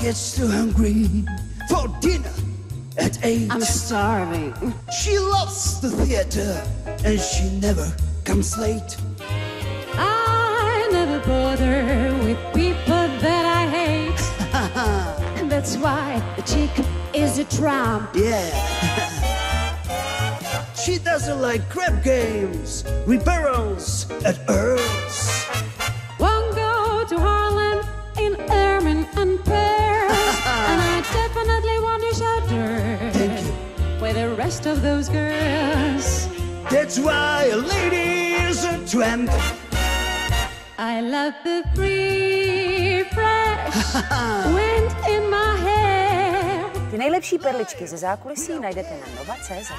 gets too hungry for dinner at eight. I'm starving. She loves the theater and she never comes late. I never bother with people that I hate. and that's why the chick is a tramp. Yeah. she doesn't like crap games with barrels at the rest of those girls. That's why a lady is a tramp. I love the free, fresh wind in my hair. Ty nejlepší perličky ze zákulisí najdete na nova.cz.